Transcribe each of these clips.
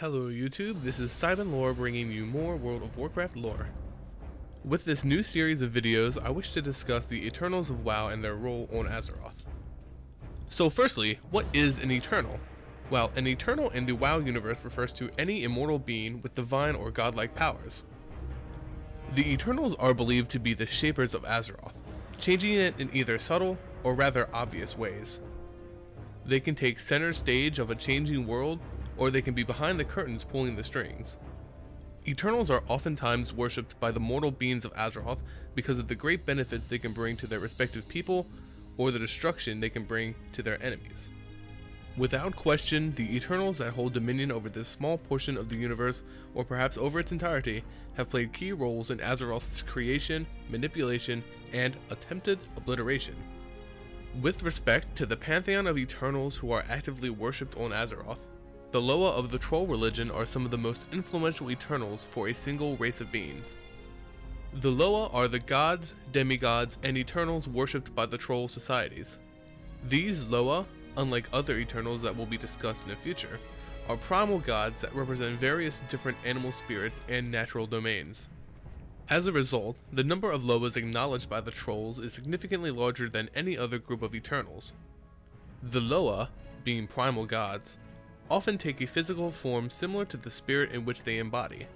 Hello YouTube, this is Seiben Lore bringing you more World of Warcraft lore. With this new series of videos, I wish to discuss the Eternals of WoW and their role on Azeroth. So firstly, what is an Eternal? Well, an Eternal in the WoW universe refers to any immortal being with divine or godlike powers. The Eternals are believed to be the shapers of Azeroth, changing it in either subtle or rather obvious ways. They can take center stage of a changing world, or they can be behind the curtains pulling the strings. Eternals are oftentimes worshipped by the mortal beings of Azeroth because of the great benefits they can bring to their respective people, or the destruction they can bring to their enemies. Without question, the Eternals that hold dominion over this small portion of the universe, or perhaps over its entirety, have played key roles in Azeroth's creation, manipulation, and attempted obliteration. With respect to the pantheon of Eternals who are actively worshipped on Azeroth, the Loa of the Troll religion are some of the most influential Eternals for a single race of beings. The Loa are the gods, demigods, and Eternals worshipped by the Troll societies. These Loa, unlike other Eternals that will be discussed in the future, are primal gods that represent various different animal spirits and natural domains. As a result, the number of Loas acknowledged by the Trolls is significantly larger than any other group of Eternals. The Loa, being primal gods, often take a physical form similar to the spirit in which they embody.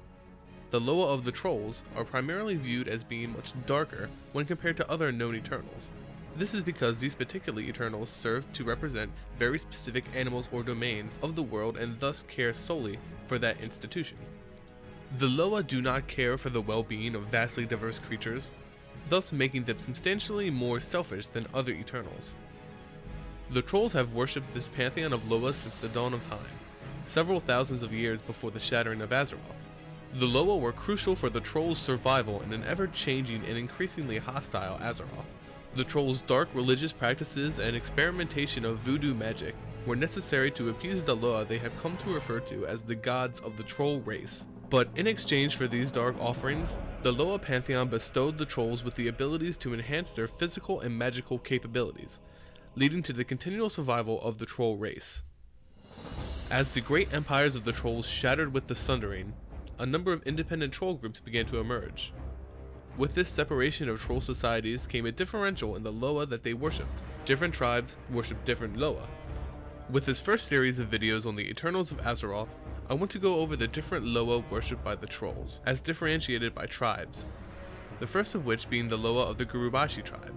The Loa of the Trolls are primarily viewed as being much darker when compared to other known Eternals. This is because these particular Eternals serve to represent very specific animals or domains of the world and thus care solely for that institution. The Loa do not care for the well-being of vastly diverse creatures, thus making them substantially more selfish than other Eternals. The Trolls have worshipped this pantheon of Loa since the dawn of time, several thousands of years before the shattering of Azeroth. The Loa were crucial for the Trolls' survival in an ever-changing and increasingly hostile Azeroth. The Trolls' dark religious practices and experimentation of voodoo magic were necessary to appease the Loa they have come to refer to as the gods of the Troll race. But in exchange for these dark offerings, the Loa Pantheon bestowed the Trolls with the abilities to enhance their physical and magical capabilities, leading to the continual survival of the troll race. As the great empires of the trolls shattered with the Sundering, a number of independent troll groups began to emerge. With this separation of troll societies came a differential in the Loa that they worshipped. Different tribes worshipped different Loa. With this first series of videos on the Eternals of Azeroth, I want to go over the different Loa worshipped by the trolls, as differentiated by tribes. The first of which being the Loa of the Gurubashi tribe.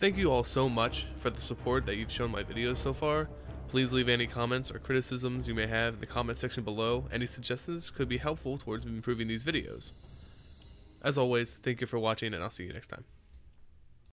Thank you all so much for the support that you've shown my videos so far. Please leave any comments or criticisms you may have in the comment section below. Any suggestions could be helpful towards improving these videos. As always, thank you for watching and I'll see you next time.